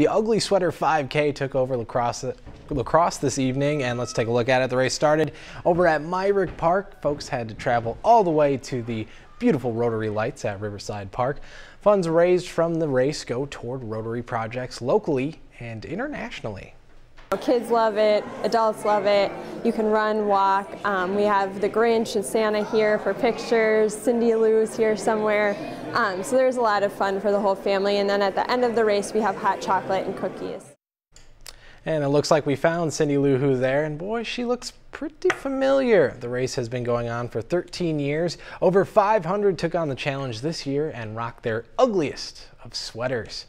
The Ugly Sweater 5K took over La Crosse, La Crosse this evening, and let's take a look at it. The race started over at Myrick Park. Folks had to travel all the way to the beautiful Rotary Lights at Riverside Park. Funds raised from the race go toward Rotary projects locally and internationally. Kids love it, adults love it. You can run, walk. Um, we have the Grinch and Santa here for pictures. Cindy Lou's here somewhere. Um, so there's a lot of fun for the whole family. And then at the end of the race, we have hot chocolate and cookies. And it looks like we found Cindy Lou Who there, and boy, she looks pretty familiar. The race has been going on for 13 years. Over 500 took on the challenge this year and rocked their ugliest of sweaters.